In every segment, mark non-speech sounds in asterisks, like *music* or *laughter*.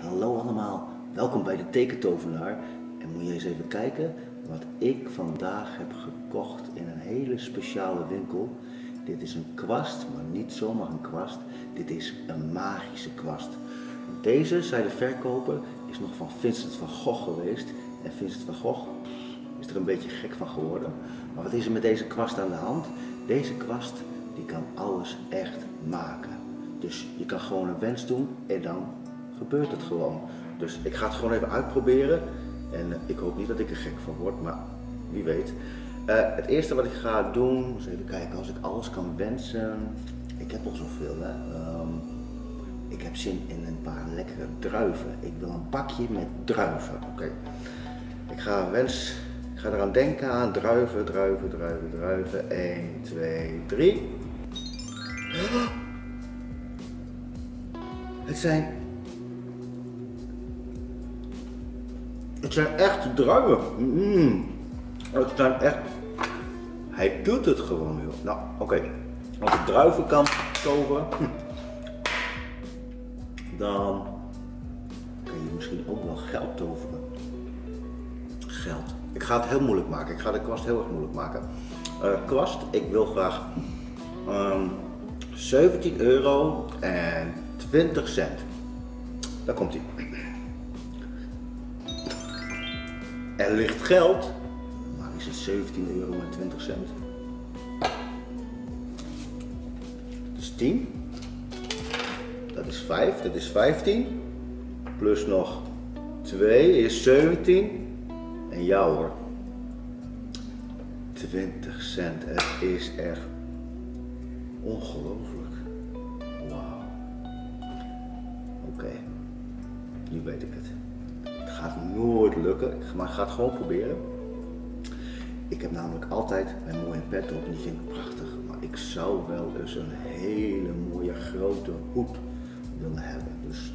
hallo allemaal. Welkom bij de Tekentovenaar. En moet je eens even kijken wat ik vandaag heb gekocht in een hele speciale winkel. Dit is een kwast, maar niet zomaar een kwast. Dit is een magische kwast. Deze, zei de verkoper, is nog van Vincent van Gogh geweest. En Vincent van Gogh is er een beetje gek van geworden. Maar wat is er met deze kwast aan de hand? Deze kwast die kan alles echt maken. Dus je kan gewoon een wens doen en dan gebeurt het gewoon. Dus ik ga het gewoon even uitproberen. En ik hoop niet dat ik er gek van word, maar wie weet. Eh, het eerste wat ik ga doen, eens even kijken, als ik alles kan wensen. Ik heb al zoveel, hè. Ehm, ik heb zin in een paar lekkere druiven. Ik wil een pakje met druiven. Oké. Ik ga wens, ik ga eraan denken aan druiven, druiven, druiven, druiven. 1, 2, 3. Het zijn Het zijn echt druiven. Mm. Het zijn echt. Hij doet het gewoon, joh. Nou, oké. Als ik druiven kan toveren, dan kan je misschien ook wel geld toveren. Geld. Ik ga het heel moeilijk maken. Ik ga de kwast heel erg moeilijk maken. Uh, kwast, ik wil graag um, ehm, 17 euro en 20 cent. Daar komt hij. Er ligt geld, maar is het 17 euro en 20 cent? Dat is 10. Dat is 5, dat is 15. Plus nog 2 is 17. En jou hoor. 20 cent. Het is echt ongelooflijk. Wauw. Oké. Nu weet ik het gaat nooit lukken, maar ga het gewoon proberen. Ik heb namelijk altijd mijn mooie pet op en die vind ik prachtig. Maar ik zou wel eens een hele mooie grote hoed willen hebben. Dus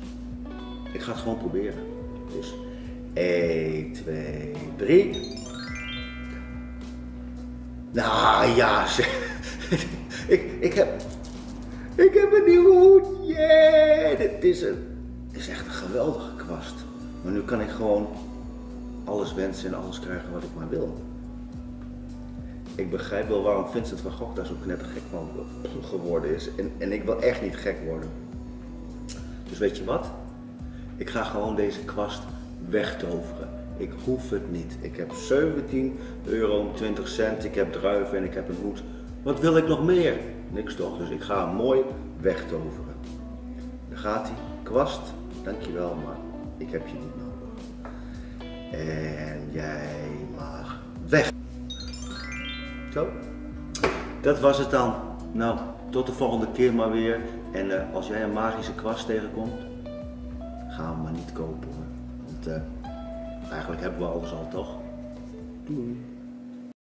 ik ga het gewoon proberen. Dus 1, 2, 3. Nou ja, *laughs* ik, ik, heb, ik heb een nieuwe hoed. Yeah! Dit is, een, is echt een geweldige kwast. Maar nu kan ik gewoon alles wensen en alles krijgen wat ik maar wil. Ik begrijp wel waarom Vincent van Gogh daar zo knettergek van geworden is. En, en ik wil echt niet gek worden. Dus weet je wat? Ik ga gewoon deze kwast wegtoveren. Ik hoef het niet. Ik heb 17 euro 20 cent, ik heb druiven en ik heb een hoed. Wat wil ik nog meer? Niks toch, dus ik ga hem mooi wegtoveren. Daar gaat hij. Kwast, dankjewel, maar ik heb je niet nodig. En jij mag weg. Zo. Dat was het dan. Nou, tot de volgende keer maar weer. En uh, als jij een magische kwast tegenkomt, ga hem maar niet kopen hoor. Want uh, eigenlijk hebben we alles al toch? Doei.